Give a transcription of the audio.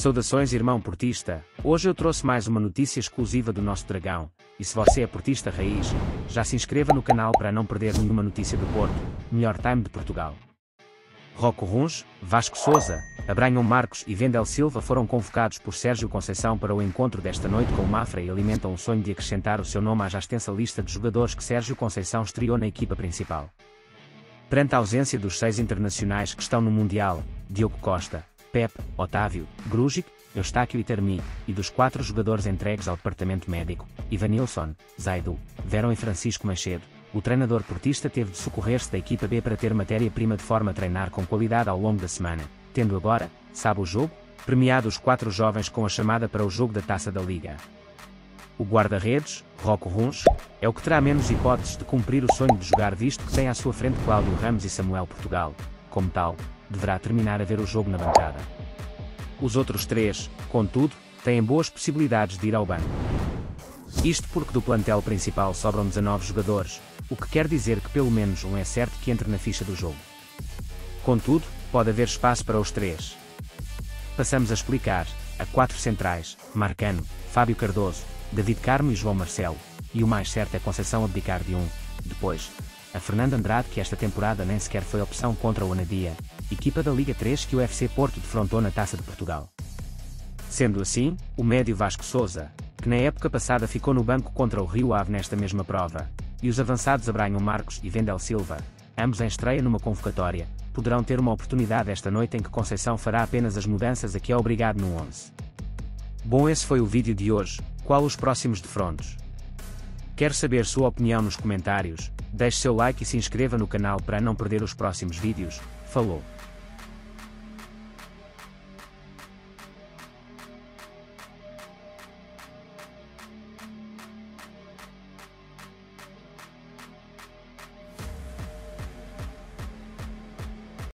Saudações irmão portista, hoje eu trouxe mais uma notícia exclusiva do nosso dragão, e se você é portista raiz, já se inscreva no canal para não perder nenhuma notícia do Porto, melhor time de Portugal. Rocco Runge, Vasco Souza, Abranham Marcos e Vendel Silva foram convocados por Sérgio Conceição para o encontro desta noite com o Mafra e alimentam o sonho de acrescentar o seu nome à já extensa lista de jogadores que Sérgio Conceição estreou na equipa principal. Perante a ausência dos seis internacionais que estão no Mundial, Diogo Costa, Pep, Otávio, Grujic, Eustáquio e Termi, e dos quatro jogadores entregues ao departamento médico, Ivanilson, Zaidu, Verão e Francisco Machedo, o treinador portista teve de socorrer-se da equipa B para ter matéria-prima de forma a treinar com qualidade ao longo da semana, tendo agora, sabe o jogo, premiado os quatro jovens com a chamada para o jogo da Taça da Liga. O guarda-redes, Rocco Runch, é o que terá menos hipóteses de cumprir o sonho de jogar visto que tem à sua frente Cláudio Ramos e Samuel Portugal. Como tal, deverá terminar a ver o jogo na bancada. Os outros três, contudo, têm boas possibilidades de ir ao banco. Isto porque do plantel principal sobram 19 jogadores, o que quer dizer que pelo menos um é certo que entre na ficha do jogo. Contudo, pode haver espaço para os três. Passamos a explicar, a quatro centrais, Marcano, Fábio Cardoso, David Carmo e João Marcelo, e o mais certo é Conceição abdicar de um, depois, a Fernando Andrade que esta temporada nem sequer foi opção contra o Anadia, equipa da Liga 3 que o FC Porto defrontou na Taça de Portugal. Sendo assim, o médio Vasco Souza, que na época passada ficou no banco contra o Rio Ave nesta mesma prova, e os avançados Abraão Marcos e Vendel Silva, ambos em estreia numa convocatória, poderão ter uma oportunidade esta noite em que Conceição fará apenas as mudanças a que é obrigado no 11. Bom esse foi o vídeo de hoje, qual os próximos defrontos? Quer saber sua opinião nos comentários? Deixe seu like e se inscreva no canal para não perder os próximos vídeos. Falou!